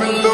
بالله